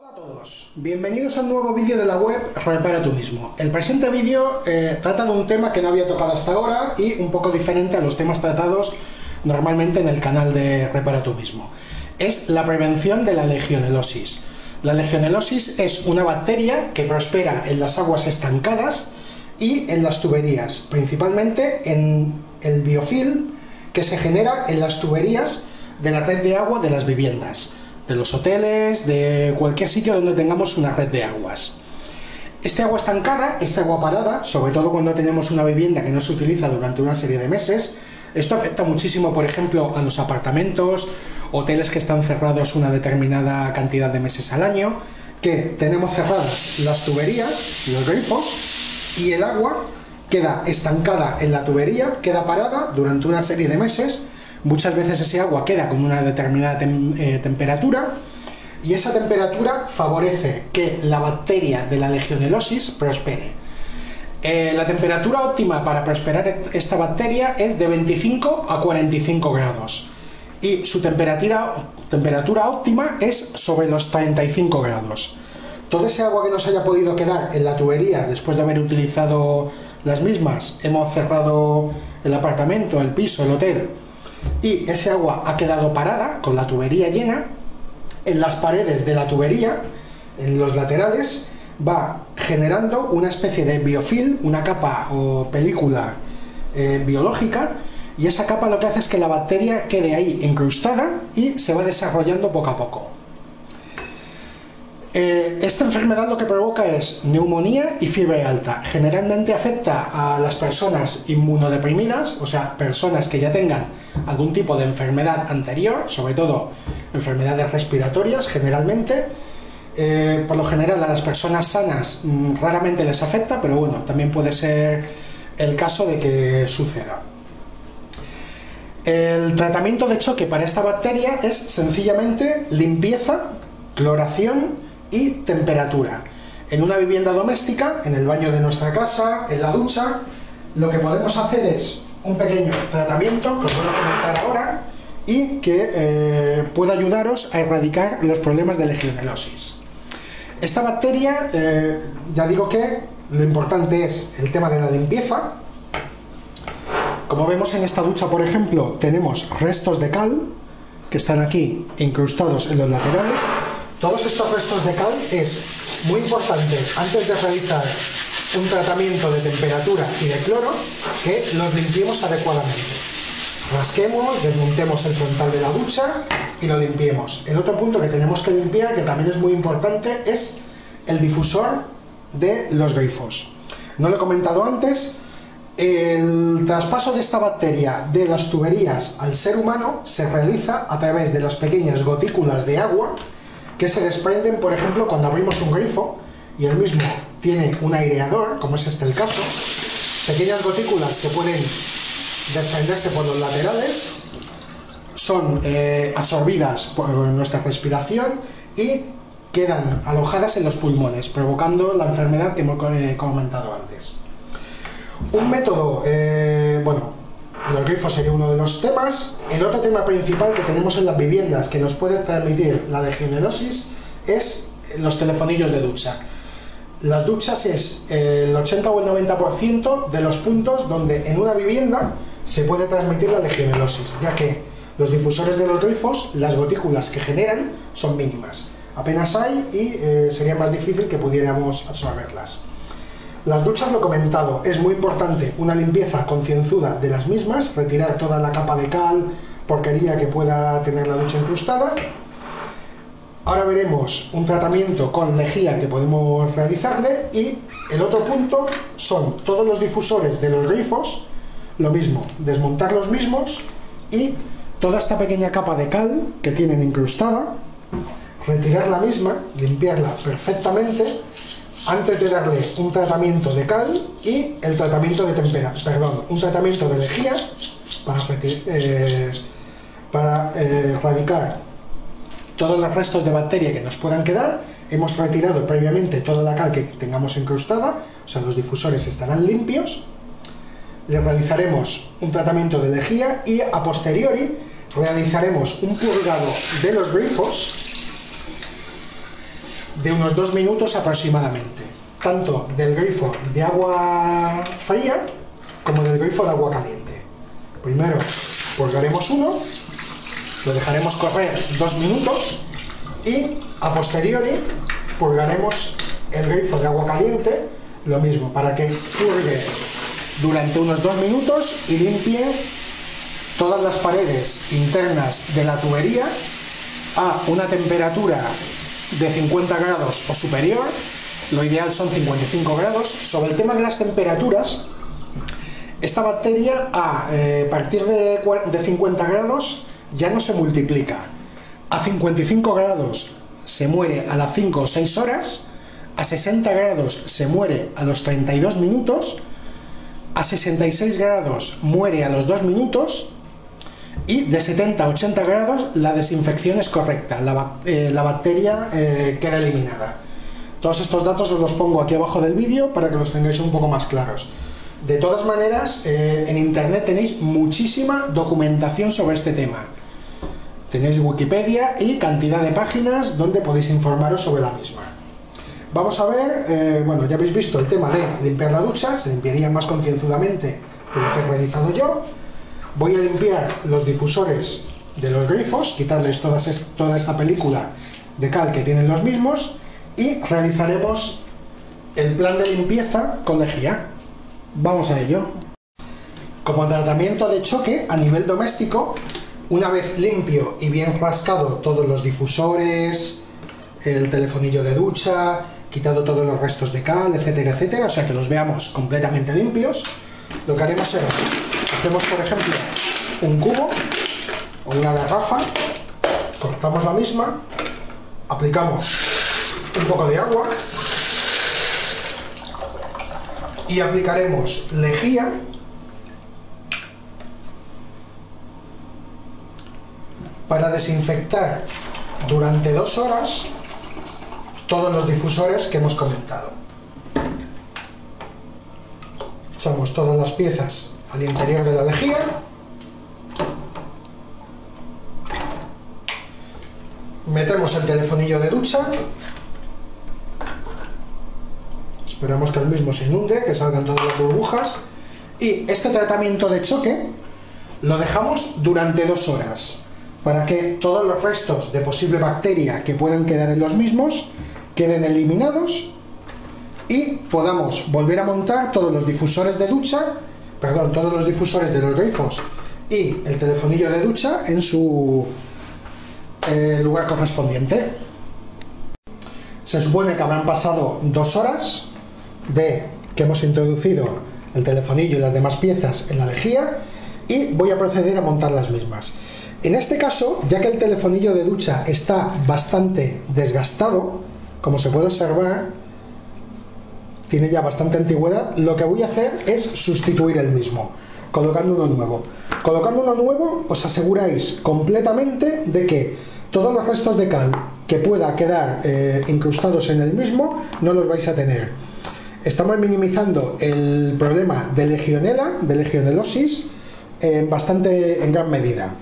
Hola a todos, bienvenidos a un nuevo vídeo de la web Repara tú mismo. El presente vídeo eh, trata de un tema que no había tocado hasta ahora y un poco diferente a los temas tratados normalmente en el canal de Repara tú mismo. Es la prevención de la legionelosis. La legionelosis es una bacteria que prospera en las aguas estancadas y en las tuberías, principalmente en el biofilm que se genera en las tuberías de la red de agua de las viviendas, de los hoteles, de cualquier sitio donde tengamos una red de aguas. Este agua estancada, esta agua parada, sobre todo cuando tenemos una vivienda que no se utiliza durante una serie de meses, esto afecta muchísimo, por ejemplo, a los apartamentos, hoteles que están cerrados una determinada cantidad de meses al año, que tenemos cerradas las tuberías, los grifos, y el agua queda estancada en la tubería, queda parada durante una serie de meses, muchas veces ese agua queda con una determinada eh, temperatura, y esa temperatura favorece que la bacteria de la legionelosis prospere. Eh, la temperatura óptima para prosperar esta bacteria es de 25 a 45 grados y su temperatura, temperatura óptima es sobre los 35 grados. Todo ese agua que nos haya podido quedar en la tubería después de haber utilizado las mismas, hemos cerrado el apartamento, el piso, el hotel y ese agua ha quedado parada con la tubería llena, en las paredes de la tubería, en los laterales, va generando una especie de biofilm, una capa o película eh, biológica, y esa capa lo que hace es que la bacteria quede ahí incrustada y se va desarrollando poco a poco. Eh, esta enfermedad lo que provoca es neumonía y fiebre alta. Generalmente afecta a las personas inmunodeprimidas, o sea, personas que ya tengan algún tipo de enfermedad anterior, sobre todo enfermedades respiratorias generalmente, eh, por lo general a las personas sanas mm, raramente les afecta, pero bueno, también puede ser el caso de que suceda. El tratamiento de choque para esta bacteria es sencillamente limpieza, cloración y temperatura. En una vivienda doméstica, en el baño de nuestra casa, en la ducha, lo que podemos hacer es un pequeño tratamiento que os voy a comentar ahora y que eh, pueda ayudaros a erradicar los problemas de legionelosis. Esta bacteria, eh, ya digo que lo importante es el tema de la limpieza. Como vemos en esta ducha, por ejemplo, tenemos restos de cal que están aquí incrustados en los laterales. Todos estos restos de cal es muy importante antes de realizar un tratamiento de temperatura y de cloro que los limpiemos adecuadamente rasquemos, desmontemos el frontal de la ducha y lo limpiemos. El otro punto que tenemos que limpiar, que también es muy importante, es el difusor de los grifos. No lo he comentado antes, el traspaso de esta bacteria de las tuberías al ser humano se realiza a través de las pequeñas gotículas de agua que se desprenden, por ejemplo, cuando abrimos un grifo y el mismo tiene un aireador, como es este el caso, pequeñas gotículas que pueden desprenderse por los laterales, son eh, absorbidas por nuestra respiración y quedan alojadas en los pulmones, provocando la enfermedad que hemos eh, comentado antes. Un método, eh, bueno, los grifos sería uno de los temas. El otro tema principal que tenemos en las viviendas que nos puede transmitir la legionelosis es los telefonillos de ducha. Las duchas es el 80 o el 90% de los puntos donde en una vivienda se puede transmitir la legionelosis, ya que los difusores de los grifos, las gotículas que generan son mínimas. Apenas hay y eh, sería más difícil que pudiéramos absorberlas. Las duchas, lo comentado, es muy importante una limpieza concienzuda de las mismas, retirar toda la capa de cal, porquería que pueda tener la ducha incrustada. Ahora veremos un tratamiento con lejía que podemos realizarle y el otro punto son todos los difusores de los grifos lo mismo, desmontar los mismos y toda esta pequeña capa de cal que tienen incrustada, retirar la misma, limpiarla perfectamente antes de darle un tratamiento de cal y el tratamiento de temperatura, perdón, un tratamiento de lejía para, eh, para eh, erradicar todos los restos de bacteria que nos puedan quedar. Hemos retirado previamente toda la cal que tengamos incrustada, o sea, los difusores estarán limpios le realizaremos un tratamiento de lejía y a posteriori realizaremos un purgado de los grifos de unos dos minutos aproximadamente, tanto del grifo de agua fría como del grifo de agua caliente. Primero purgaremos uno, lo dejaremos correr dos minutos y a posteriori purgaremos el grifo de agua caliente, lo mismo, para que purgue durante unos dos minutos y limpie todas las paredes internas de la tubería a una temperatura de 50 grados o superior, lo ideal son 55 grados. Sobre el tema de las temperaturas, esta bacteria a eh, partir de, de 50 grados ya no se multiplica. A 55 grados se muere a las 5 o 6 horas, a 60 grados se muere a los 32 minutos, a 66 grados muere a los 2 minutos y de 70 a 80 grados la desinfección es correcta, la, eh, bacteria eh, queda eliminada. Todos estos datos os los pongo aquí abajo del vídeo para que los tengáis un poco más claros. De todas maneras, eh, en internet tenéis muchísima documentación sobre este tema. Tenéis Wikipedia y cantidad de páginas donde podéis informaros sobre la misma. Vamos a ver, bueno, ya habéis visto el tema de limpiar la ducha, se limpiaría más concienzudamente de lo que he realizado yo voy a limpiar los difusores de los grifos, quitarles toda esta película de cal que tienen los mismos y realizaremos el plan de limpieza con lejía. Vamos a ello. Como tratamiento de choque a nivel doméstico, una vez limpio y bien rascado todos los difusores, el telefonillo de ducha, quitado todos los restos de cal, etcétera, etcétera, o sea que los veamos completamente limpios, lo que haremos será Hacemos, por ejemplo, un cubo o una garrafa, cortamos la misma, aplicamos un poco de agua y aplicaremos lejía para desinfectar durante dos horas todos los difusores que hemos comentado. Echamos todas las piezas al interior de la lejía. Metemos el telefonillo de ducha. Esperamos que el mismo se inunde, que salgan todas las burbujas. Y este tratamiento de choque lo dejamos durante dos horas para que todos los restos de posible bacteria que puedan quedar en los mismos queden eliminados y podamos volver a montar todos los difusores de ducha perdón, todos los difusores de los grifos y el telefonillo de ducha en su eh, lugar correspondiente. Se supone que habrán pasado dos horas de que hemos introducido el telefonillo y las demás piezas en la lejía y voy a proceder a montar las mismas. En este caso, ya que el telefonillo de ducha está bastante desgastado, como se puede observar, tiene ya bastante antigüedad, lo que voy a hacer es sustituir el mismo, colocando uno nuevo. Colocando uno nuevo os aseguráis completamente de que todos los restos de cal que pueda quedar eh, incrustados en el mismo no los vais a tener. Estamos minimizando el problema de legionela, de legionelosis, en bastante en gran medida.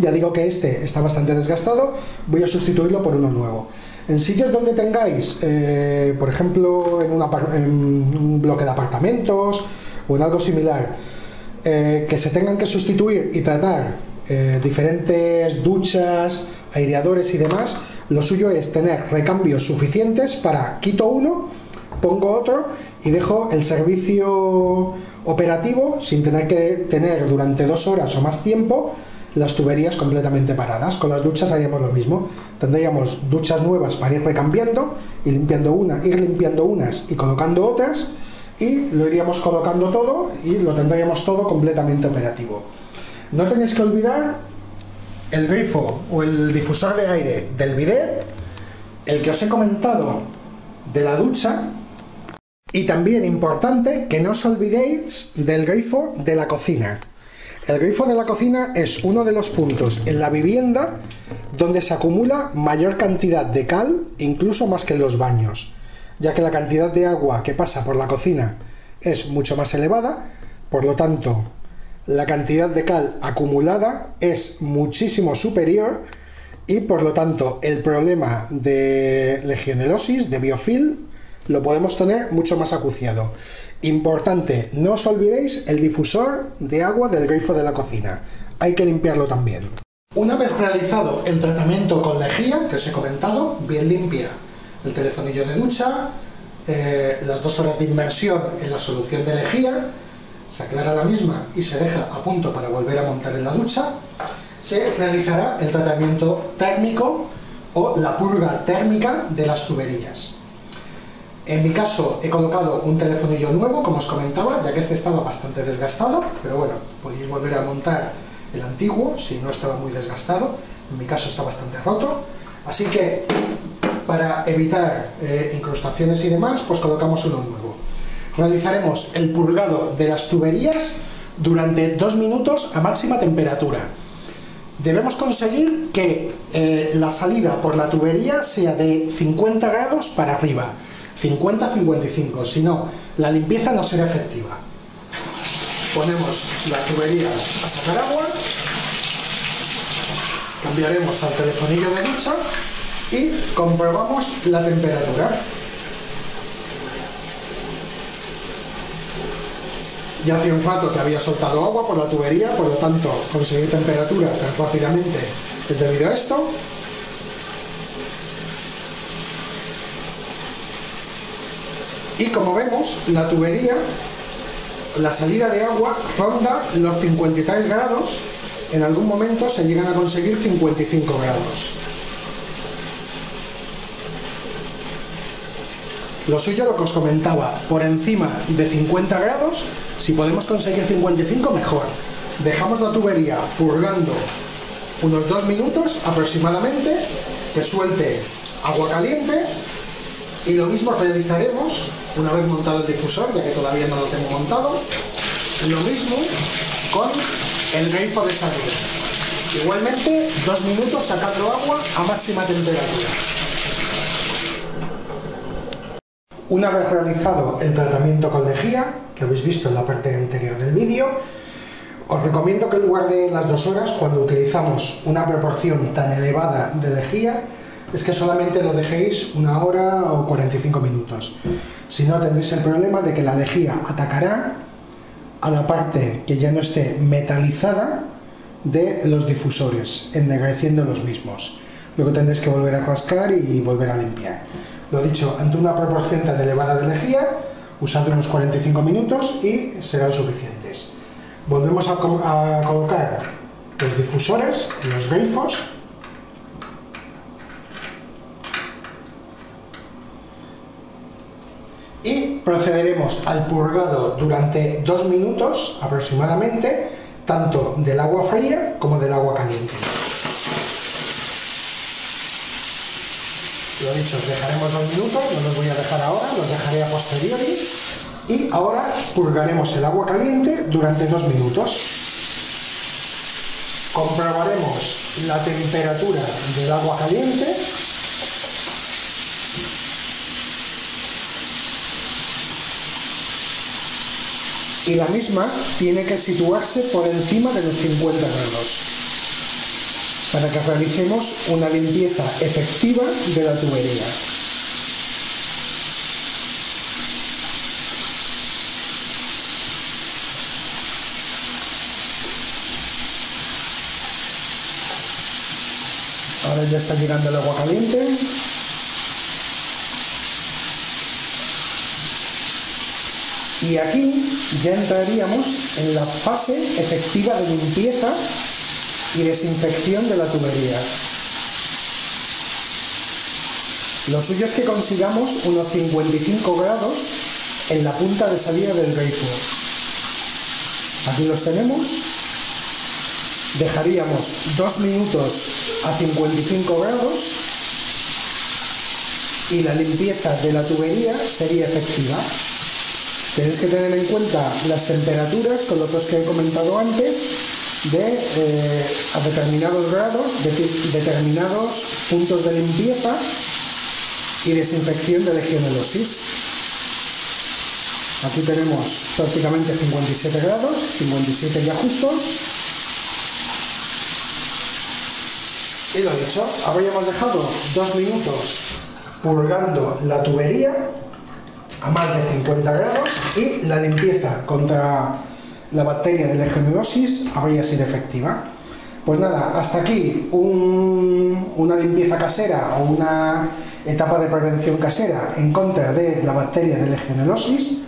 Ya digo que este está bastante desgastado, voy a sustituirlo por uno nuevo. En sitios donde tengáis, eh, por ejemplo, en, un bloque de apartamentos o en algo similar, eh, que se tengan que sustituir y tratar eh, diferentes duchas, aireadores y demás, lo suyo es tener recambios suficientes para quito uno, pongo otro y dejo el servicio operativo sin tener que tener durante dos horas o más tiempo las tuberías completamente paradas. Con las duchas haríamos lo mismo. Tendríamos duchas nuevas para ir recambiando y limpiando una, ir limpiando unas y colocando otras y lo iríamos colocando todo y lo tendríamos todo completamente operativo. No tenéis que olvidar el grifo o el difusor de aire del bidet, el que os he comentado de la ducha y también importante que no os olvidéis del grifo de la cocina. El grifo de la cocina es uno de los puntos en la vivienda donde se acumula mayor cantidad de cal, incluso más que en los baños, ya que la cantidad de agua que pasa por la cocina es mucho más elevada, por lo tanto, la cantidad de cal acumulada es muchísimo superior y por lo tanto el problema de legionelosis, de biofil, lo podemos tener mucho más acuciado. Importante, no os olvidéis el difusor de agua del grifo de la cocina. Hay que limpiarlo también. Una vez realizado el tratamiento con lejía, que os he comentado, bien limpia el telefonillo de ducha, eh, las dos horas de inmersión en la solución de lejía, se aclara la misma y se deja a punto para volver a montar en la ducha, se realizará el tratamiento térmico o la purga térmica de las tuberías. En mi caso he colocado un telefonillo nuevo, como os comentaba, ya que este estaba bastante desgastado, pero bueno, podéis volver a montar el antiguo si no estaba muy desgastado, en mi caso está bastante roto, así que para evitar eh, incrustaciones y demás, pues colocamos uno nuevo. Realizaremos el purgado de las tuberías durante dos minutos a máxima temperatura. Debemos conseguir que eh, la salida por la tubería sea de 50 grados para arriba, 50-55, si no, la limpieza no será efectiva. Ponemos la tubería a sacar agua, cambiaremos al telefonillo de ducha y comprobamos la temperatura. Ya hace un rato que había soltado agua por la tubería, por lo tanto conseguir temperatura tan rápidamente es debido a esto. Y como vemos, la tubería, la salida de agua ronda los 53 grados, en algún momento se llegan a conseguir 55 grados. Lo suyo, lo que os comentaba, por encima de 50 grados, si podemos conseguir 55, mejor. Dejamos la tubería purgando unos dos minutos aproximadamente, que suelte agua caliente y lo mismo realizaremos una vez montado el difusor, ya que todavía no lo tengo montado, lo mismo con el grifo de salida. Igualmente, dos minutos sacando agua a máxima temperatura. Una vez realizado el tratamiento con lejía, que habéis visto en la parte anterior del vídeo, os recomiendo que en lugar de las dos horas, cuando utilizamos una proporción tan elevada de lejía, es que solamente lo dejéis una hora o 45 minutos. Si no, tendréis el problema de que la lejía atacará a la parte que ya no esté metalizada de los difusores, ennegreciendo los mismos. Luego tendréis que volver a rascar y volver a limpiar. Lo dicho, ante una proporción tan elevada de energía, usad unos 45 minutos y serán suficientes. Volvemos a, colocar los difusores, los grifos, y procederemos al purgado durante dos minutos aproximadamente, tanto del agua fría como del agua caliente. Lo dicho, os dejaremos dos minutos, no los voy a dejar ahora, los dejaré a posteriori. Y ahora purgaremos el agua caliente durante dos minutos. Comprobaremos la temperatura del agua caliente. Y la misma tiene que situarse por encima de los 50 grados para que realicemos una limpieza efectiva de la tubería. Ahora ya está llegando el agua caliente. Y aquí ya entraríamos en la fase efectiva de limpieza y desinfección de la tubería. Lo suyo es que consigamos unos 55 grados en la punta de salida del grifo. Aquí los tenemos. Dejaríamos dos minutos a 55 grados y la limpieza de la tubería sería efectiva. Tenéis que tener en cuenta las temperaturas con los que he comentado antes de eh, a determinados grados, de, determinados puntos de limpieza y desinfección de legionelosis. Aquí tenemos prácticamente 57 grados, 57 ya justos. Y lo dicho, habríamos dejado dos minutos purgando la tubería a más de 50 grados y la limpieza contra la bacteria de legionellosis habría sido efectiva. Pues nada, hasta aquí una limpieza casera o una etapa de prevención casera en contra de la bacteria de legionellosis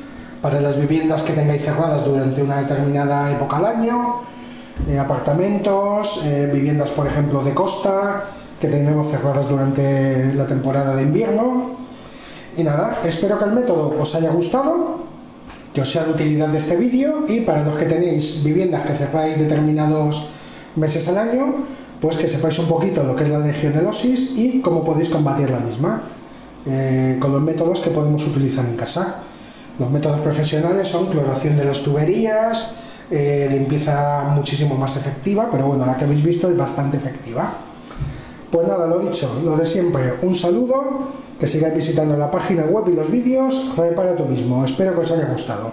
para las viviendas que tengáis cerradas durante una determinada época al año, eh, apartamentos, eh, viviendas por ejemplo de costa que tenemos cerradas durante la temporada de invierno. Y nada, espero que el método os haya gustado, que os sea de utilidad de este vídeo y para los que tenéis viviendas que cerráis determinados meses al año, pues que sepáis un poquito lo que es la legionelosis y cómo podéis combatir la misma, eh, con los métodos que podemos utilizar en casa. Los métodos profesionales son cloración de las tuberías, eh, limpieza muchísimo más efectiva, pero bueno, la que habéis visto es bastante efectiva. Pues nada, lo dicho, lo de siempre, un saludo, que sigáis visitando la página web y los vídeos, repara tú mismo, espero que os haya gustado.